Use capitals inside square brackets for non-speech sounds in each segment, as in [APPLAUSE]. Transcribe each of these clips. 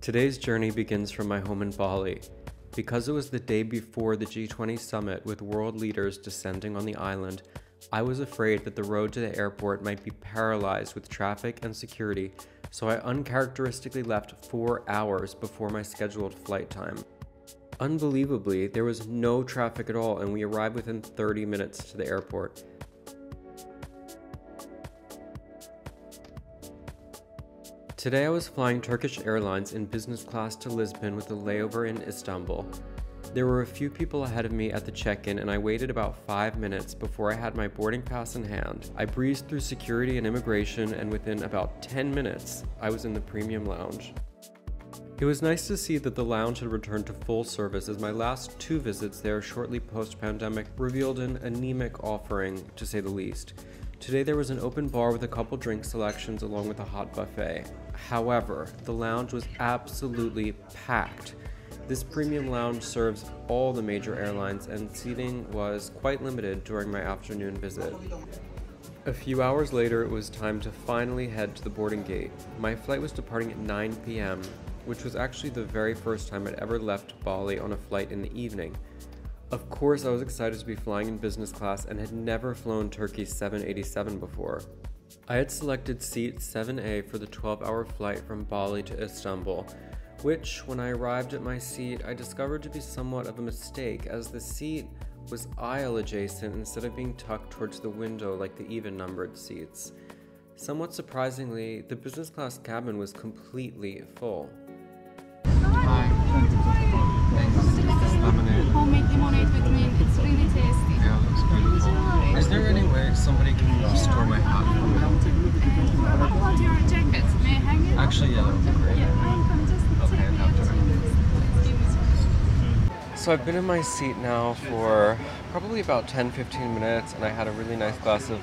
Today's journey begins from my home in Bali. Because it was the day before the G20 summit with world leaders descending on the island, I was afraid that the road to the airport might be paralyzed with traffic and security, so I uncharacteristically left four hours before my scheduled flight time. Unbelievably, there was no traffic at all, and we arrived within 30 minutes to the airport. Today I was flying Turkish Airlines in business class to Lisbon with a layover in Istanbul. There were a few people ahead of me at the check in, and I waited about five minutes before I had my boarding pass in hand. I breezed through security and immigration, and within about 10 minutes, I was in the premium lounge. It was nice to see that the lounge had returned to full service as my last two visits there shortly post pandemic revealed an anemic offering, to say the least. Today there was an open bar with a couple drink selections along with a hot buffet. However, the lounge was absolutely packed. This premium lounge serves all the major airlines and seating was quite limited during my afternoon visit. A few hours later, it was time to finally head to the boarding gate. My flight was departing at 9 p.m., which was actually the very first time I'd ever left Bali on a flight in the evening. Of course, I was excited to be flying in business class and had never flown Turkey's 787 before. I had selected seat 7A for the 12 hour flight from Bali to Istanbul, which, when I arrived at my seat, I discovered to be somewhat of a mistake as the seat was aisle adjacent instead of being tucked towards the window like the even numbered seats. Somewhat surprisingly, the business class cabin was completely full. Homemade lemonade with mint. It's really there any way somebody can uh, store my hat for me? What about your jacket? May I hang it? Actually, yeah, that would be great. Yeah, I'm I'm just Okay, taking I'll have it. to- Give me. So I've been in my seat now for probably about 10-15 minutes and I had a really nice glass of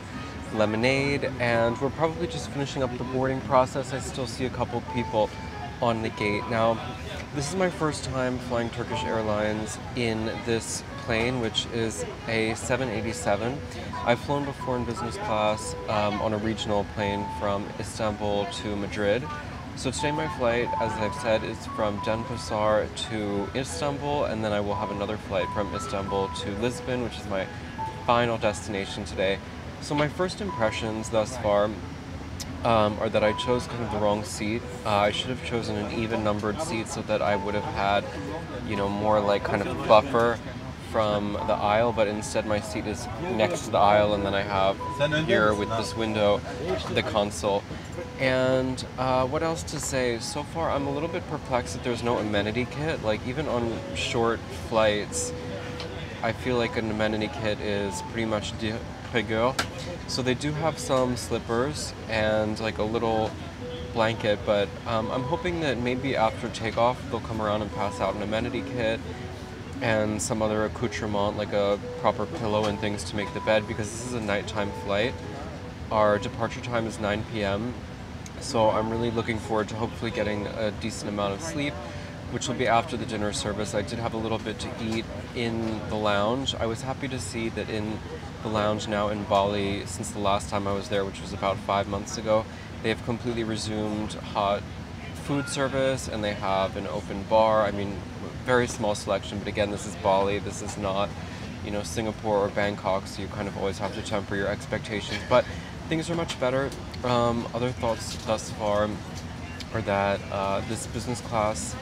lemonade and we're probably just finishing up the boarding process. I still see a couple people on the gate. Now, this is my first time flying Turkish Airlines in this plane, which is a 787. I've flown before in business class um, on a regional plane from Istanbul to Madrid. So today my flight, as I've said, is from Denpasar to Istanbul, and then I will have another flight from Istanbul to Lisbon, which is my final destination today. So my first impressions thus far um, are that I chose kind of the wrong seat. Uh, I should have chosen an even numbered seat so that I would have had, you know, more like kind of buffer from the aisle, but instead my seat is next to the aisle, and then I have here with this window the console. And uh, what else to say? So far, I'm a little bit perplexed that there's no amenity kit. Like even on short flights, I feel like an amenity kit is pretty much de So they do have some slippers and like a little blanket, but um, I'm hoping that maybe after takeoff they'll come around and pass out an amenity kit and some other accoutrement like a proper pillow and things to make the bed because this is a nighttime flight. Our departure time is 9 p.m. So I'm really looking forward to hopefully getting a decent amount of sleep, which will be after the dinner service. I did have a little bit to eat in the lounge. I was happy to see that in the lounge now in Bali, since the last time I was there, which was about five months ago, they have completely resumed hot food service and they have an open bar. I mean, very small selection, but again, this is Bali. This is not, you know, Singapore or Bangkok, so you kind of always have to temper your expectations. But things are much better. Um, other thoughts thus far are that uh, this business class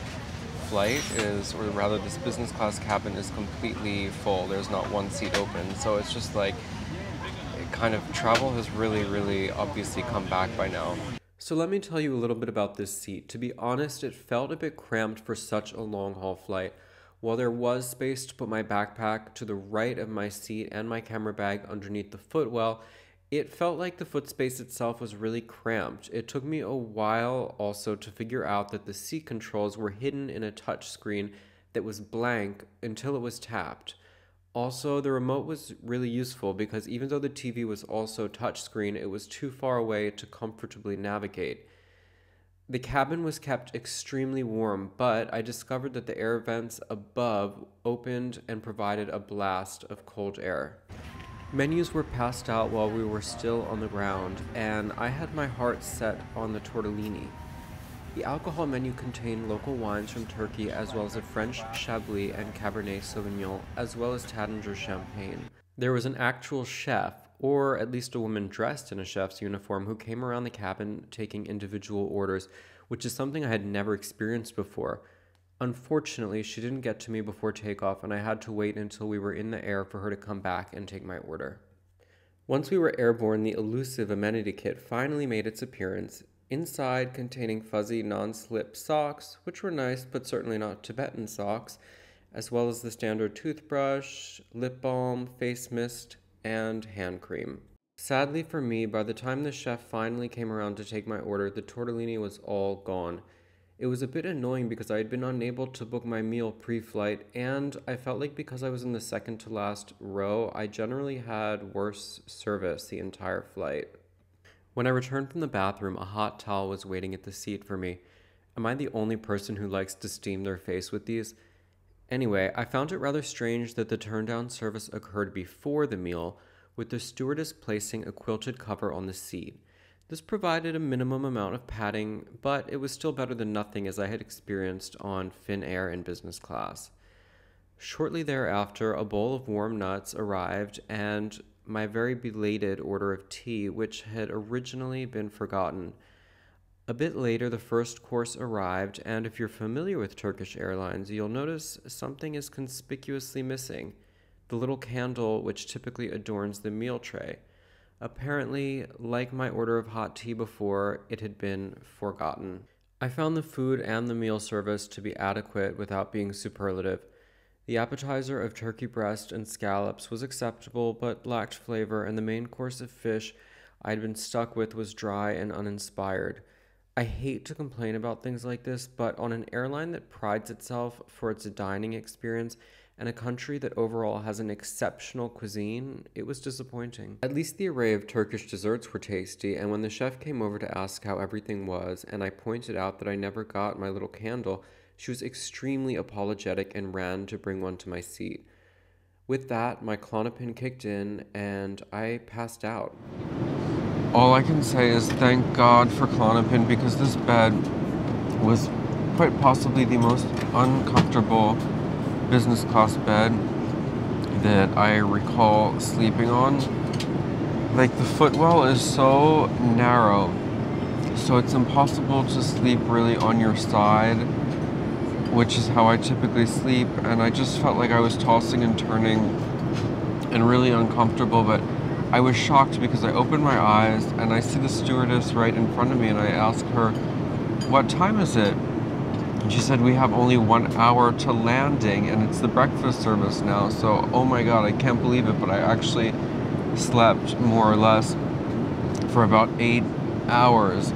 flight is, or rather, this business class cabin is completely full. There's not one seat open, so it's just like it kind of travel has really, really obviously come back by now. So let me tell you a little bit about this seat. To be honest, it felt a bit cramped for such a long haul flight. While there was space to put my backpack to the right of my seat and my camera bag underneath the footwell, it felt like the foot space itself was really cramped. It took me a while also to figure out that the seat controls were hidden in a touch screen that was blank until it was tapped. Also, the remote was really useful because even though the TV was also touchscreen, it was too far away to comfortably navigate. The cabin was kept extremely warm, but I discovered that the air vents above opened and provided a blast of cold air. Menus were passed out while we were still on the ground, and I had my heart set on the tortellini. The alcohol menu contained local wines from Turkey as well as a French Chablis and Cabernet Sauvignon, as well as Taittinger champagne. There was an actual chef, or at least a woman dressed in a chef's uniform, who came around the cabin taking individual orders, which is something I had never experienced before. Unfortunately, she didn't get to me before takeoff, and I had to wait until we were in the air for her to come back and take my order. Once we were airborne, the elusive amenity kit finally made its appearance, inside containing fuzzy non slip socks, which were nice but certainly not Tibetan socks, as well as the standard toothbrush, lip balm, face mist, and hand cream. Sadly for me, by the time the chef finally came around to take my order, the tortellini was all gone. It was a bit annoying because I had been unable to book my meal pre flight, and I felt like because I was in the second to last row, I generally had worse service the entire flight. When I returned from the bathroom, a hot towel was waiting at the seat for me. Am I the only person who likes to steam their face with these? Anyway, I found it rather strange that the turn down service occurred before the meal, with the stewardess placing a quilted cover on the seat. This provided a minimum amount of padding, but it was still better than nothing as I had experienced on Finnair in business class. Shortly thereafter, a bowl of warm nuts arrived and my very belated order of tea, which had originally been forgotten. A bit later, the first course arrived, and if you're familiar with Turkish Airlines, you'll notice something is conspicuously missing the little candle which typically adorns the meal tray. Apparently, like my order of hot tea before, it had been forgotten. I found the food and the meal service to be adequate without being superlative. The appetizer of turkey breast and scallops was acceptable but lacked flavor, and the main course of fish I had been stuck with was dry and uninspired. I hate to complain about things like this, but on an airline that prides itself for its dining experience and a country that overall has an exceptional cuisine, it was disappointing. At least the array of Turkish desserts were tasty, and when the chef came over to ask how everything was, and I pointed out that I never got my little candle, she was extremely apologetic and ran to bring one to my seat. With that, my Klonopin kicked in and I passed out. All I can say is thank God for Klonopin because this bed was quite possibly the most uncomfortable business class bed that I recall sleeping on. Like the footwell is so narrow, so it's impossible to sleep really on your side, which is how I typically sleep. And I just felt like I was tossing and turning and really uncomfortable, but I was shocked because I opened my eyes and I see the stewardess right in front of me and I ask her, What time is it? And she said, We have only one hour to landing and it's the breakfast service now. So, oh my god, I can't believe it, but I actually slept more or less for about eight hours.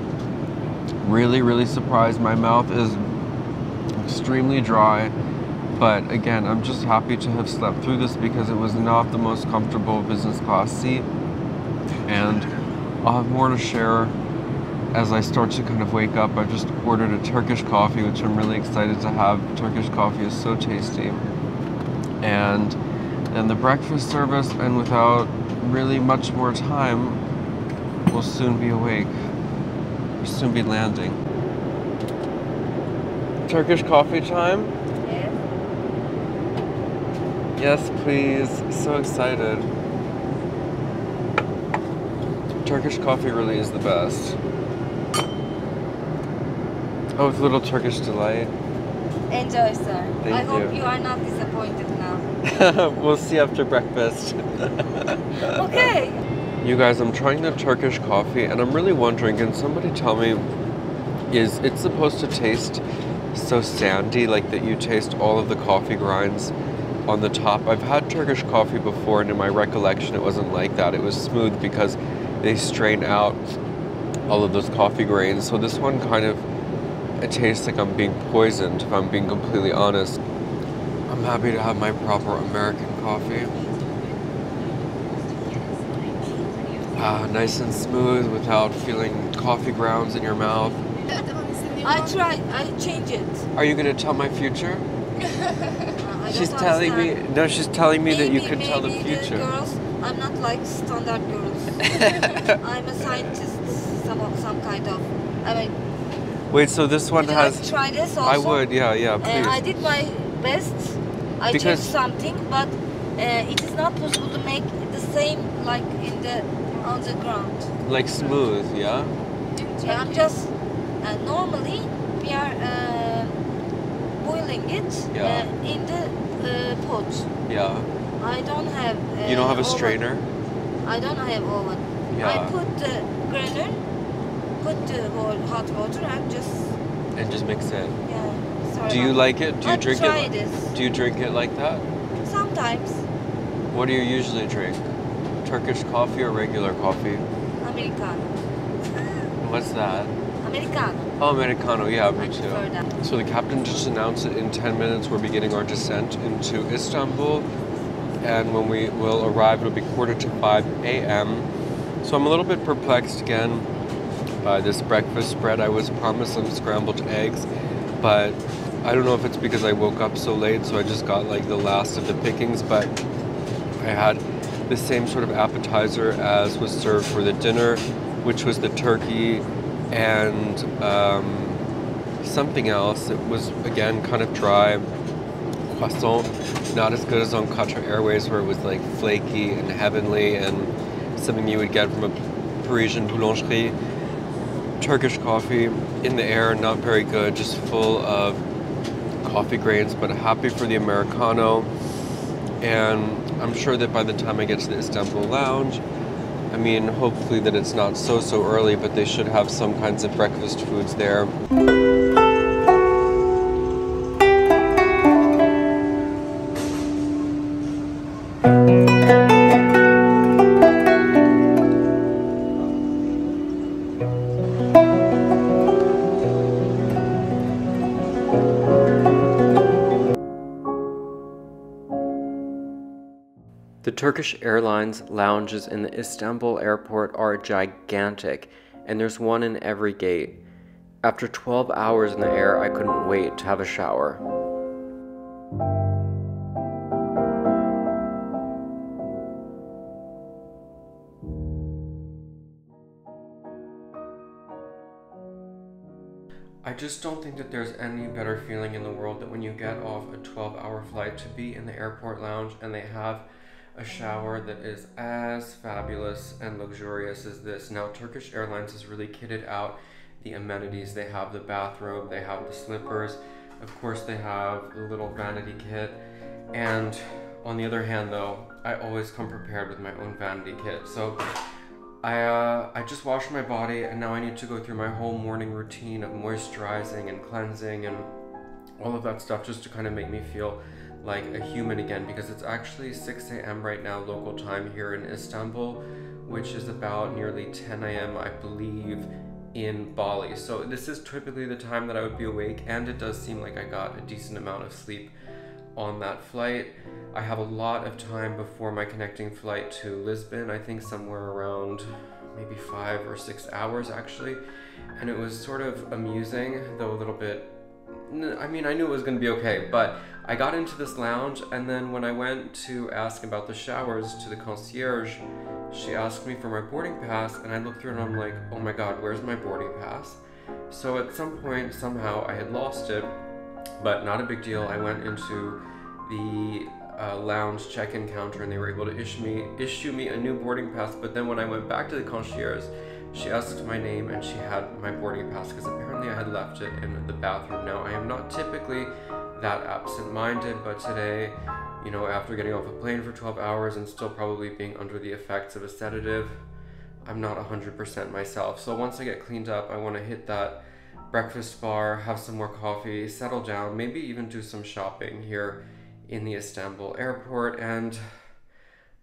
Really, really surprised. My mouth is extremely dry. But again, I'm just happy to have slept through this because it was not the most comfortable business class seat. And I'll have more to share as I start to kind of wake up, I just ordered a Turkish coffee, which I'm really excited to have. Turkish coffee is so tasty. And then the breakfast service, and without really much more time, we'll soon be awake. We'll soon be landing. Turkish coffee time? Yes, please. So excited. Turkish coffee really is the best. Oh, with little Turkish delight. Enjoy, sir. Thank I hope you. you are not disappointed now. [LAUGHS] we'll see after breakfast. [LAUGHS] Okay. you guys, I'm trying the Turkish coffee and I'm really wondering can somebody tell me is it supposed to taste so sandy like that you taste all of the coffee grinds on the top? I've had Turkish coffee before and in my recollection it wasn't like that. It was smooth because they strain out all of those coffee grains. So this one kind of it tastes like I'm being poisoned, if I'm being completely honest. I'm happy to have my proper American coffee. Ah, nice and smooth without feeling coffee grounds in your mouth. I try. I change it. Are you gonna tell my future? [LAUGHS] She's telling me. No, she's telling me that you can tell the maybe future. girls, I'm not like standard girls. [LAUGHS] I'm a scientist, some some kind of. I mean, Wait, so this one Would you has. like try this also? I would, yeah, yeah, Uh, please. I did my best. I Because- changed something, but uh, it is not possible to make the same like in the on the ground. Like smooth, yeah? Yeah, I'm just uh, normally we are uh, boiling it Yeah. uh, in the uh, pot. Yeah. I don't have. Uh, You don't have a oven. strainer? I don't have oven. Yeah. I put the granule, put the hot water and just And just mix it. yeah. Sorry Do you like it? Do you I'll drink try it? this. Do you drink it like that? Sometimes What do you usually drink? Turkish coffee or regular coffee? Americano. [LAUGHS] What's that? Americano. Oh, Americano, yeah, I me too. that. So the captain just announced that in 10 minutes we're beginning our descent into Istanbul. And when we will arrive, it'll be quarter to 5 a.m. So I'm a little bit perplexed again by this breakfast spread. I was promised some scrambled eggs, but I don't know if it's because I woke up so late, so I just got like the last of the pickings. But I had the same sort of appetizer as was served for the dinner, which was the turkey and um, something else. It was again kind of dry. Croissant, not as good as on Qatar Airways, where it was like flaky and heavenly and something you would get from a Parisian boulangerie. Turkish coffee in the air, not very good, just full of coffee grains, but happy for the Americano. And I'm sure that by the time I get to the Istanbul Lounge, I mean, hopefully that it's not so so early, but they should have some kinds of breakfast foods there. Turkish Airlines lounges in the Istanbul airport are gigantic, and there's one in every gate. After 12 hours in the air, I couldn't wait to have a shower. I just don't think that there's any better feeling in the world that when you get off a 12 hour flight to be in the airport lounge and they have a shower that is as fabulous and luxurious as this. Now, Turkish Airlines has really kitted out the amenities. They have the bathrobe, they have the slippers, of course, they have the little vanity kit. And on the other hand, though, I always come prepared with my own vanity kit. So I uh, I just washed my body and now I need to go through my whole morning routine of moisturizing and cleansing and all of that stuff just to kind of make me feel like a human again because it's actually 6 a.m. right now local time here in Istanbul, which is about nearly 10 a.m. I believe in Bali. So this is typically the time that I would be awake and it does seem like I got a decent amount of sleep on that flight. I have a lot of time before my connecting flight to Lisbon. I think somewhere around maybe five or six hours actually. And it was sort of amusing, though a little bit. I mean, I knew it was going to be okay, but I got into this lounge, and then when I went to ask about the showers to the concierge, she asked me for my boarding pass, and I looked through and I'm like, oh my god, where's my boarding pass? So at some point, somehow, I had lost it, but not a big deal. I went into the uh, lounge check-in counter and they were able to issue me issue me a new boarding pass. But then when I went back to the concierge, she asked my name and she had my boarding pass because apparently I had left it in the bathroom. Now I am not typically that absent-minded, but today, you know, after getting off a plane for 12 hours and still probably being under the effects of a sedative, I'm not 100% myself. So once I get cleaned up, I want to hit that breakfast bar, have some more coffee, settle down, maybe even do some shopping here in the Istanbul airport and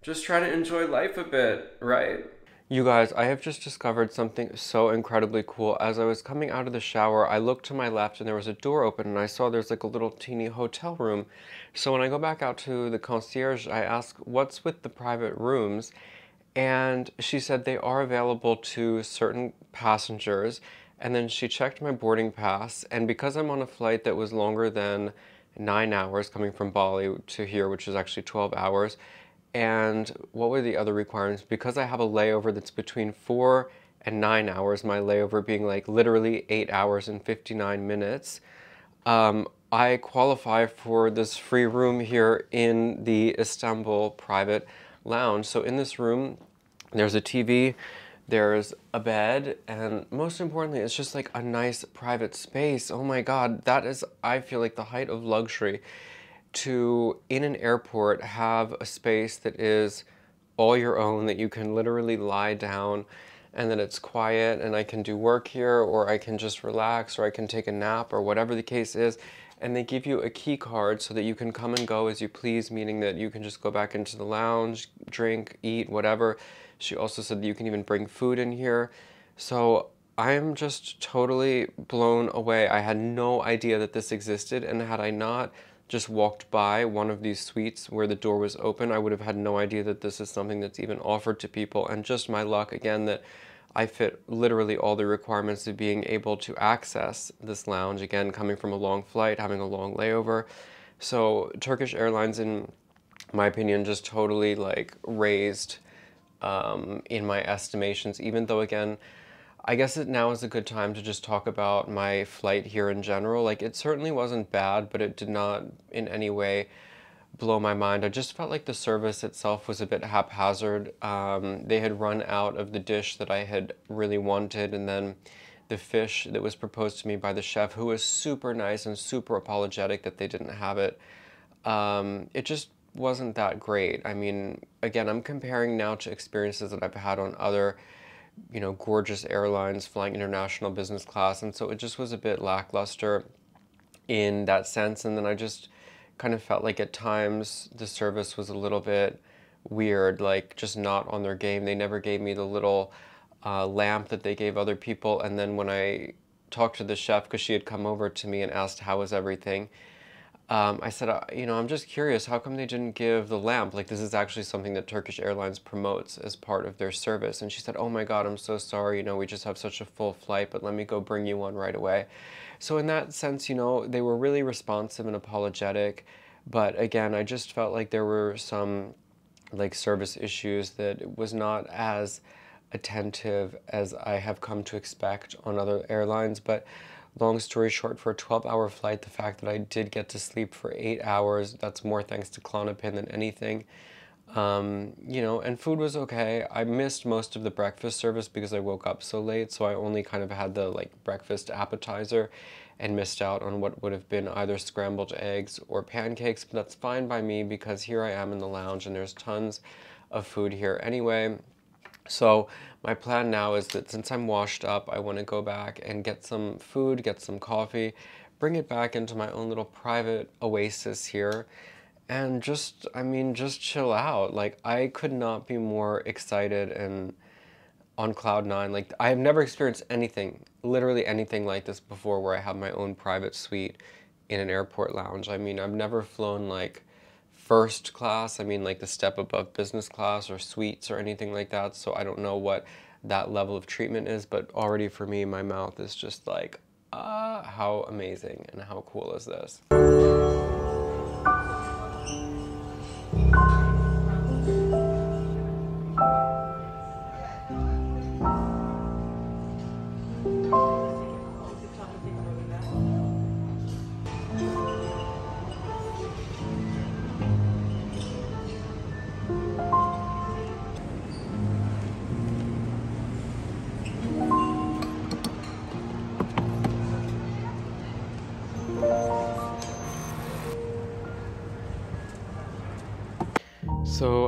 just try to enjoy life a bit, right? You guys, I have just discovered something so incredibly cool. As I was coming out of the shower, I looked to my left and there was a door open and I saw there's like a little teeny hotel room. So when I go back out to the concierge, I ask, what's with the private rooms? And she said they are available to certain passengers. And then she checked my boarding pass. And because I'm on a flight that was longer than nine hours coming from Bali to here, which is actually 12 hours, and what were the other requirements? Because I have a layover that's between four and nine hours, my layover being like literally eight hours and 59 minutes, um, I qualify for this free room here in the Istanbul private lounge. So in this room, there's a TV, there's a bed, and most importantly, it's just like a nice private space. Oh my God, that is, I feel like the height of luxury to, in an airport, have a space that is all your own, that you can literally lie down and that it's quiet and I can do work here or I can just relax or I can take a nap or whatever the case is. And they give you a key card so that you can come and go as you please, meaning that you can just go back into the lounge, drink, eat, whatever. She also said that you can even bring food in here. So I'm just totally blown away. I had no idea that this existed and had I not just walked by one of these suites where the door was open, I would have had no idea that this is something that's even offered to people. And just my luck again that I fit literally all the requirements of being able to access this lounge. Again, coming from a long flight, having a long layover. So Turkish Airlines, in my opinion, just totally like raised um, in my estimations, even though again, I guess it now is a good time to just talk about my flight here in general. Like it certainly wasn't bad, but it did not in any way blow my mind. I just felt like the service itself was a bit haphazard. Um, they had run out of the dish that I had really wanted, and then the fish that was proposed to me by the chef, who was super nice and super apologetic that they didn't have it. Um, it just wasn't that great. I mean, again, I'm comparing now to experiences that I've had on other you know, gorgeous airlines flying international business class. And so it just was a bit lackluster in that sense. And then I just kind of felt like at times the service was a little bit weird, like just not on their game. They never gave me the little uh, lamp that they gave other people. And then when I talked to the chef, because she had come over to me and asked how was everything, um, I said, uh, you know, I'm just curious, how come they didn't give the lamp? Like, this is actually something that Turkish Airlines promotes as part of their service. And she said, oh my God, I'm so sorry. You know, we just have such a full flight, but let me go bring you one right away. So, in that sense, you know, they were really responsive and apologetic. But again, I just felt like there were some like service issues that was not as attentive as I have come to expect on other airlines. But long story short, for a 12 hour flight, the fact that I did get to sleep for eight hours, that's more thanks to Klonopin than anything. Um, you know, and food was okay. I missed most of the breakfast service because I woke up so late, so I only kind of had the like breakfast appetizer and missed out on what would have been either scrambled eggs or pancakes, but that's fine by me because here I am in the lounge and there's tons of food here anyway. So my plan now is that since I'm washed up, I want to go back and get some food, get some coffee, bring it back into my own little private oasis here and just, I mean, just chill out. Like I could not be more excited and on cloud nine. Like I have never experienced anything, literally anything like this before where I have my own private suite in an airport lounge. I mean, I've never flown like first class. I mean, like the step above business class or suites or anything like that. So I don't know what that level of treatment is, but already for me, my mouth is just like, ah, how amazing and how cool is this?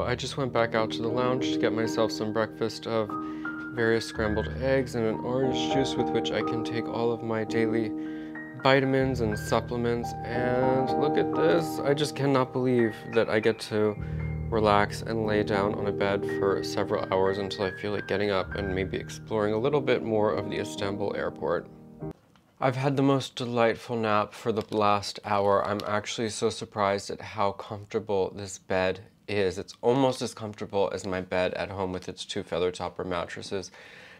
I just went back out to the lounge to get myself some breakfast of various scrambled eggs and an orange juice with which I can take all of my daily vitamins and supplements. And look at this. I just cannot believe that I get to relax and lay down on a bed for several hours until I feel like getting up and maybe exploring a little bit more of the Istanbul airport. I've had the most delightful nap for the last hour. I'm actually so surprised at how comfortable this bed is. It's almost as comfortable as my bed at home with its two feather topper mattresses.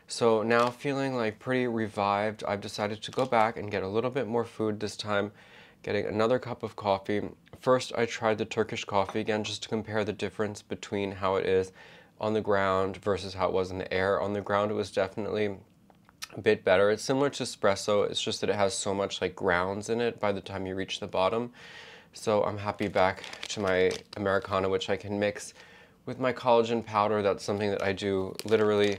So now feeling like pretty revived, I've decided to go back and get a little bit more food this time, getting another cup of coffee. First, I tried the Turkish coffee again just to compare the difference between how it is on the ground versus how it was in the air. On the ground, it was definitely a bit better. It's similar to espresso, it's just that it has so much like grounds in it by the time you reach the bottom. So I'm happy back to my Americano, which I can mix with my collagen powder. That's something that I do literally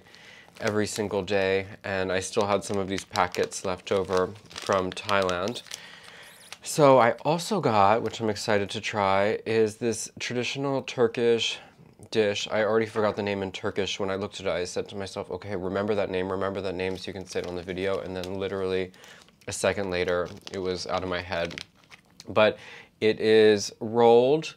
every single day. And I still had some of these packets left over from Thailand. So I also got, which I'm excited to try, is this traditional Turkish dish. I already forgot the name in Turkish. When I looked at it, I said to myself, okay, remember that name, remember that name so you can say it on the video. And then literally a second later, it was out of my head. But it is rolled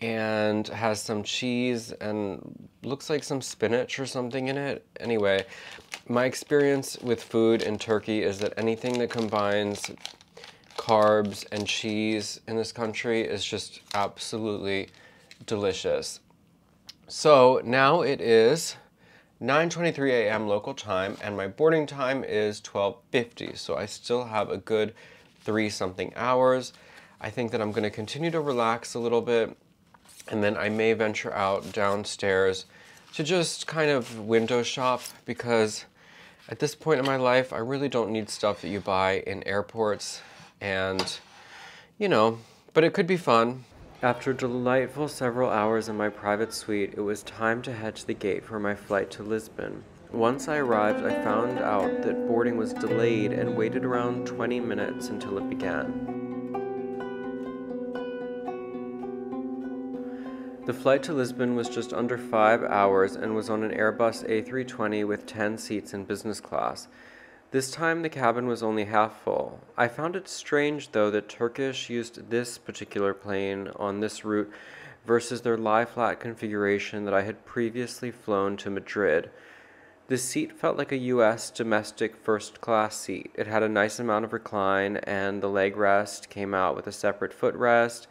and has some cheese and looks like some spinach or something in it. Anyway, my experience with food in Turkey is that anything that combines carbs and cheese in this country is just absolutely delicious. So now it is 9:23 a.m. local time and my boarding time is 12:50. So I still have a good 3 something hours. I think that I'm going to continue to relax a little bit and then I may venture out downstairs to just kind of window shop because at this point in my life, I really don't need stuff that you buy in airports and, you know, but it could be fun. After delightful several hours in my private suite, it was time to head to the gate for my flight to Lisbon. Once I arrived, I found out that boarding was delayed and waited around 20 minutes until it began. The flight to Lisbon was just under five hours and was on an Airbus A320 with 10 seats in business class. This time the cabin was only half full. I found it strange, though, that Turkish used this particular plane on this route versus their lie flat configuration that I had previously flown to Madrid. The seat felt like a U.S. domestic first class seat. It had a nice amount of recline, and the leg rest came out with a separate footrest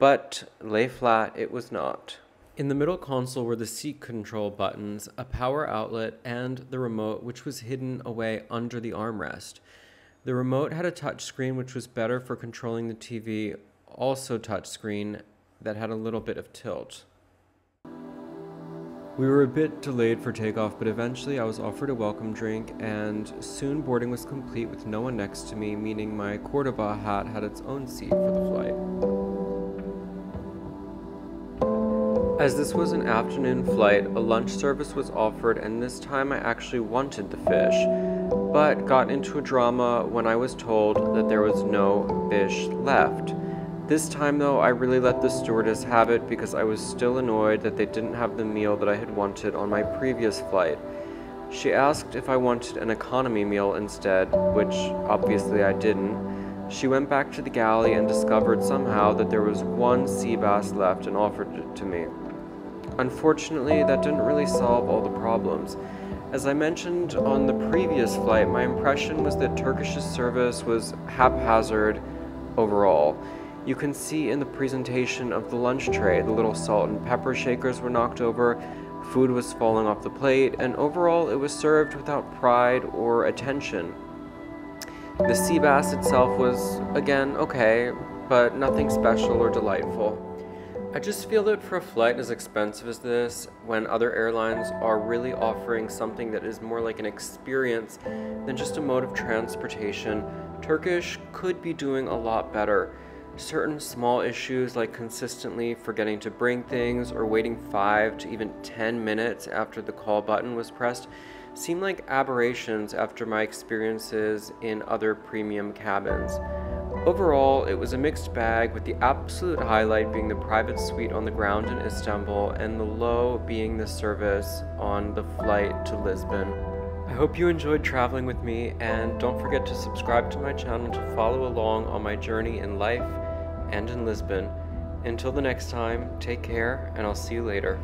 but lay flat it was not. In the middle console were the seat control buttons, a power outlet, and the remote, which was hidden away under the armrest. The remote had a touchscreen, which was better for controlling the TV, also touchscreen, that had a little bit of tilt. We were a bit delayed for takeoff, but eventually I was offered a welcome drink, and soon boarding was complete with no one next to me, meaning my Cordoba hat had its own seat for the flight. As this was an afternoon flight, a lunch service was offered, and this time I actually wanted the fish, but got into a drama when I was told that there was no fish left. This time, though, I really let the stewardess have it because I was still annoyed that they didn't have the meal that I had wanted on my previous flight. She asked if I wanted an economy meal instead, which obviously I didn't. She went back to the galley and discovered somehow that there was one sea bass left and offered it to me. Unfortunately, that didn't really solve all the problems. As I mentioned on the previous flight, my impression was that Turkish's service was haphazard overall. You can see in the presentation of the lunch tray, the little salt and pepper shakers were knocked over, food was falling off the plate, and overall it was served without pride or attention. The sea bass itself was, again, okay, but nothing special or delightful. I just feel that for a flight as expensive as this, when other airlines are really offering something that is more like an experience than just a mode of transportation, Turkish could be doing a lot better. Certain small issues like consistently forgetting to bring things or waiting 5 to even 10 minutes after the call button was pressed seem like aberrations after my experiences in other premium cabins. Overall, it was a mixed bag, with the absolute highlight being the private suite on the ground in Istanbul and the low being the service on the flight to Lisbon. I hope you enjoyed traveling with me, and don't forget to subscribe to my channel to follow along on my journey in life and in Lisbon. Until the next time, take care, and I'll see you later.